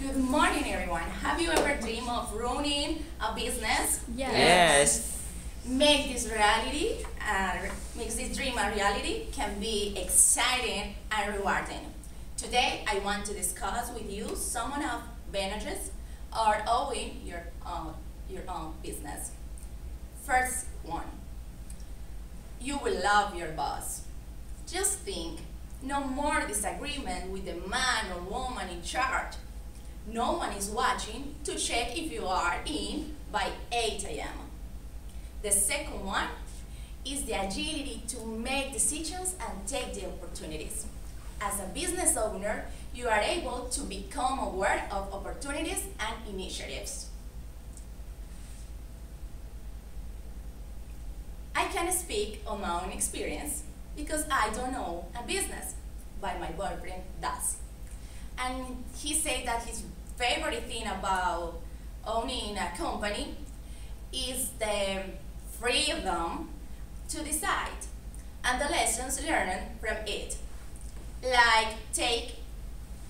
Good morning, everyone. Have you ever dreamed of running a business? Yes. Yes. Make this reality, uh, make this dream a reality, can be exciting and rewarding. Today, I want to discuss with you some of the benefits of owning your own, your own business. First one, you will love your boss. Just think, no more disagreement with the man or woman in charge. No one is watching to check if you are in by 8 a.m. The second one is the agility to make decisions and take the opportunities. As a business owner, you are able to become aware of opportunities and initiatives. I can speak on my own experience because I don't know a business, but my boyfriend does. And he said that his favorite thing about owning a company is the freedom to decide and the lessons learned from it. Like take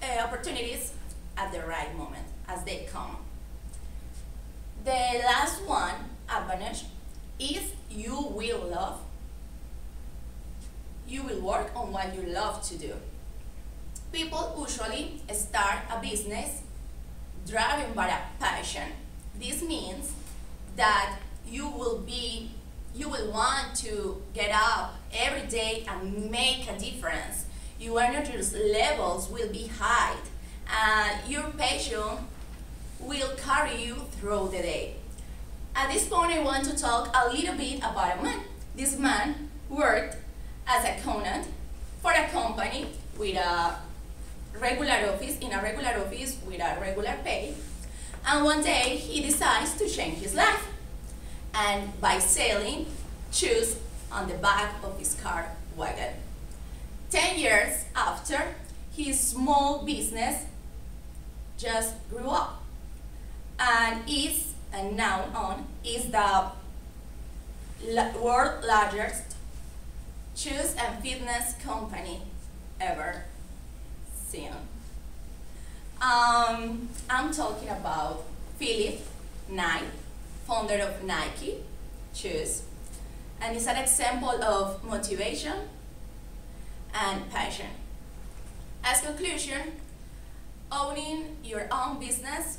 uh, opportunities at the right moment as they come. The last one, advantage, is you will love. You will work on what you love to do. People usually start a business driven by a passion. This means that you will be you will want to get up every day and make a difference. Your energy levels will be high and your passion will carry you through the day. At this point, I want to talk a little bit about a man. This man worked as a accountant for a company with a regular office, in a regular office with a regular pay. And one day, he decides to change his life. And by selling shoes on the back of his car wagon. Ten years after, his small business just grew up and is and now on is the world largest shoes and fitness company ever Um, I'm talking about Philip Knight, founder of Nike shoes, and it's an example of motivation and passion. As conclusion, owning your own business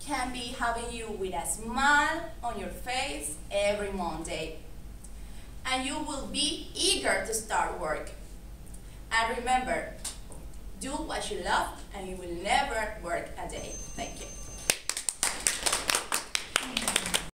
can be having you with a smile on your face every Monday. And you will be eager to start work. And remember, do what you love and you will never work a day.